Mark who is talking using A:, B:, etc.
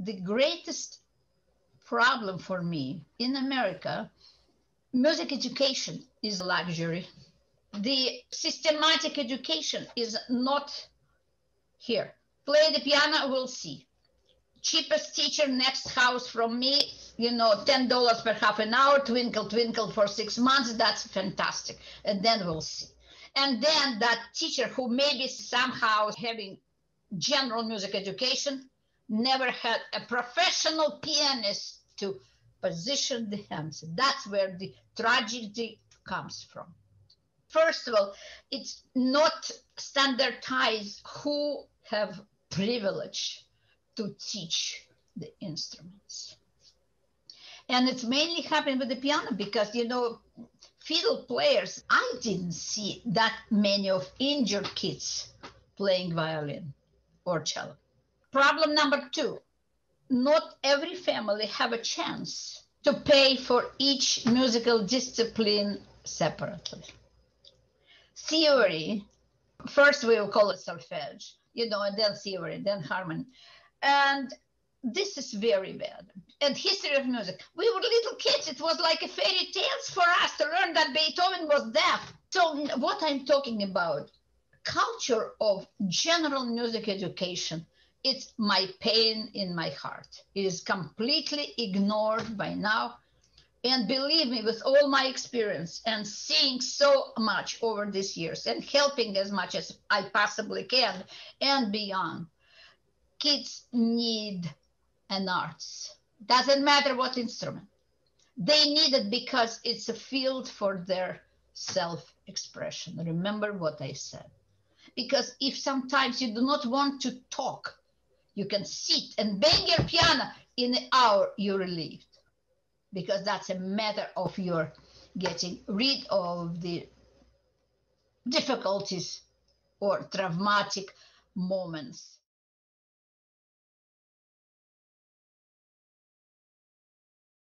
A: the greatest problem for me in America, music education is luxury. The systematic education is not here. Play the piano, we'll see. Cheapest teacher next house from me, you know, $10 per half an hour, twinkle, twinkle for six months. That's fantastic. And then we'll see. And then that teacher who maybe somehow having general music education never had a professional pianist to position the hands. That's where the tragedy comes from. First of all, it's not standardized who have privilege to teach the instruments. And it's mainly happening with the piano because, you know, fiddle players, I didn't see that many of injured kids playing violin or cello. Problem number two, not every family have a chance to pay for each musical discipline separately. Theory, first we will call it solfege, you know, and then theory, then harmony. And this is very bad. And history of music. We were little kids. It was like a fairy tales for us to learn that Beethoven was deaf. So what I'm talking about, culture of general music education, it's my pain in my heart. It is completely ignored by now. And believe me, with all my experience and seeing so much over these years and helping as much as I possibly can and beyond, kids need an arts. Doesn't matter what instrument. They need it because it's a field for their self expression. Remember what I said. Because if sometimes you do not want to talk, you can sit and bang your piano in the hour, you're relieved. Because that's a matter of your getting rid of the difficulties or traumatic moments